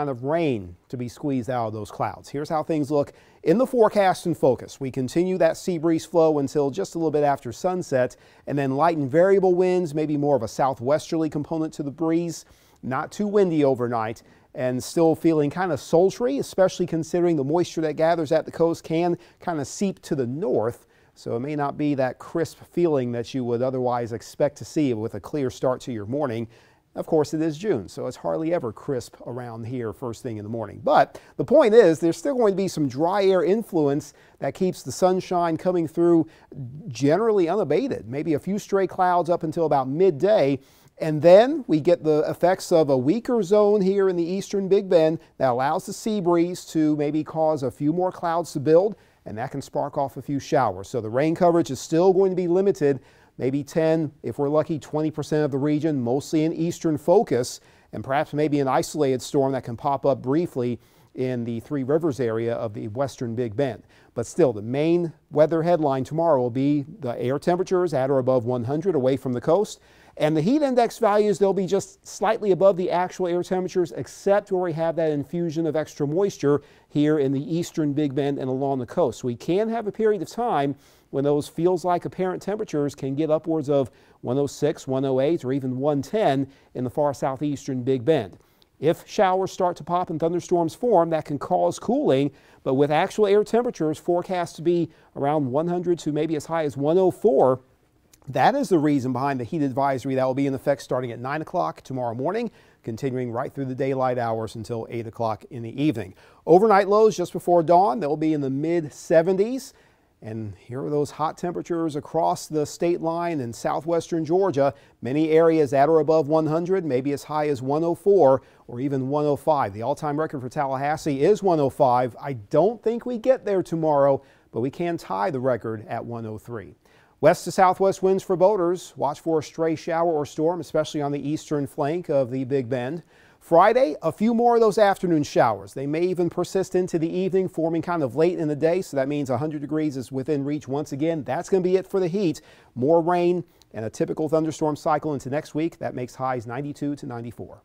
kind of rain to be squeezed out of those clouds. Here's how things look in the forecast and focus. We continue that sea breeze flow until just a little bit after sunset and then light and variable winds, maybe more of a southwesterly component to the breeze. Not too windy overnight and still feeling kind of sultry, especially considering the moisture that gathers at the coast can kind of seep to the north. So it may not be that crisp feeling that you would otherwise expect to see with a clear start to your morning. Of course, it is June, so it's hardly ever crisp around here first thing in the morning. But the point is, there's still going to be some dry air influence that keeps the sunshine coming through generally unabated. Maybe a few stray clouds up until about midday. And then we get the effects of a weaker zone here in the eastern Big Bend that allows the sea breeze to maybe cause a few more clouds to build, and that can spark off a few showers. So the rain coverage is still going to be limited maybe 10, if we're lucky, 20% of the region, mostly in eastern focus, and perhaps maybe an isolated storm that can pop up briefly in the Three Rivers area of the western Big Bend. But still, the main weather headline tomorrow will be the air temperatures at or above 100 away from the coast. And the heat index values, they'll be just slightly above the actual air temperatures, except where we have that infusion of extra moisture here in the eastern Big Bend and along the coast. We can have a period of time when those feels like apparent temperatures can get upwards of 106, 108, or even 110 in the far southeastern Big Bend. If showers start to pop and thunderstorms form, that can cause cooling, but with actual air temperatures forecast to be around 100 to maybe as high as 104, that is the reason behind the heat advisory that will be in effect starting at 9 o'clock tomorrow morning, continuing right through the daylight hours until 8 o'clock in the evening. Overnight lows just before dawn, they'll be in the mid 70s. And here are those hot temperatures across the state line in southwestern Georgia. Many areas at or above 100, maybe as high as 104 or even 105. The all-time record for Tallahassee is 105. I don't think we get there tomorrow, but we can tie the record at 103. West to southwest winds for boaters. Watch for a stray shower or storm, especially on the eastern flank of the Big Bend. Friday, a few more of those afternoon showers. They may even persist into the evening, forming kind of late in the day. So that means 100 degrees is within reach once again. That's going to be it for the heat. More rain and a typical thunderstorm cycle into next week. That makes highs 92 to 94.